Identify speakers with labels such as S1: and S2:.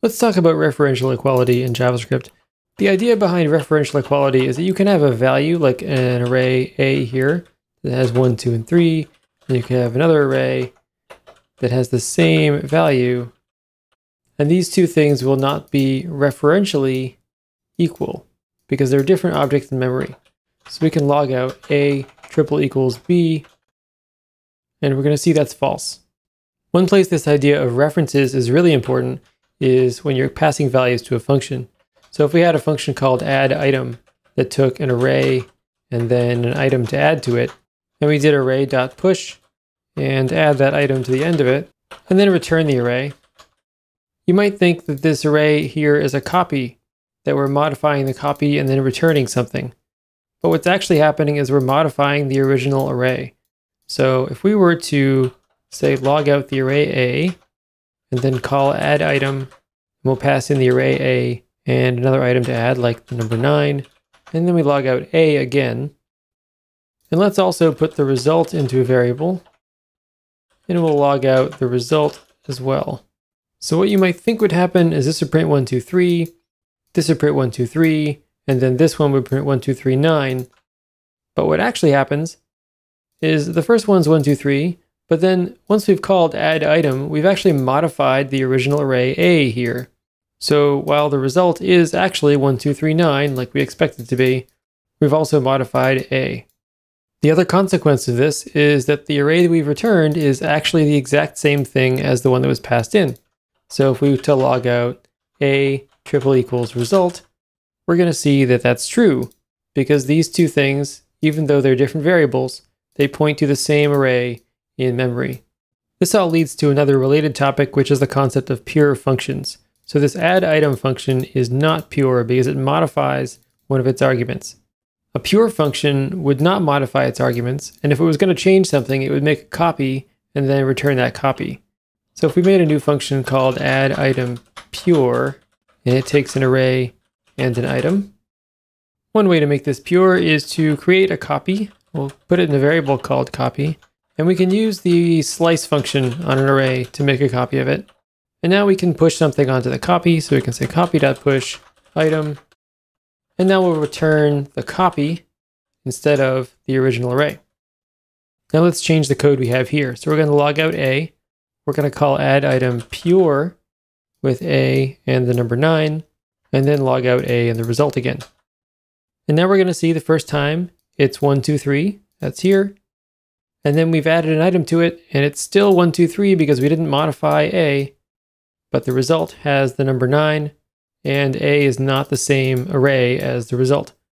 S1: Let's talk about referential equality in JavaScript. The idea behind referential equality is that you can have a value like an array A here that has 1, 2, and 3, and you can have another array that has the same value, and these two things will not be referentially equal because they're different objects in memory. So we can log out A triple equals B, and we're going to see that's false. One place this idea of references is really important is when you're passing values to a function. So if we had a function called add item that took an array and then an item to add to it, and we did array.push and add that item to the end of it, and then return the array, you might think that this array here is a copy, that we're modifying the copy and then returning something. But what's actually happening is we're modifying the original array. So if we were to say log out the array A and then call add item, we'll pass in the array A and another item to add like the number 9, and then we log out A again. And let's also put the result into a variable, and we'll log out the result as well. So what you might think would happen is this would print 123, this would print 123, and then this one would print 1239. But what actually happens is the first one's 123, but then once we've called add item, we've actually modified the original array A here. So while the result is actually 1239, like we expect it to be, we've also modified A. The other consequence of this is that the array that we've returned is actually the exact same thing as the one that was passed in. So if we were to log out A triple equals result, we're going to see that that's true because these two things, even though they're different variables, they point to the same array in memory. This all leads to another related topic, which is the concept of pure functions. So this add item function is not pure because it modifies one of its arguments. A pure function would not modify its arguments, and if it was going to change something, it would make a copy and then return that copy. So if we made a new function called add item pure, and it takes an array and an item. One way to make this pure is to create a copy. We'll put it in a variable called copy. And we can use the slice function on an array to make a copy of it. And now we can push something onto the copy. So we can say copy.push item. And now we'll return the copy instead of the original array. Now let's change the code we have here. So we're going to log out A. We're going to call add item pure with A and the number 9 and then log out A and the result again. And now we're going to see the first time it's 1, 2, 3. That's here. And then we've added an item to it, and it's still 1, 2, 3 because we didn't modify A, but the result has the number 9, and A is not the same array as the result.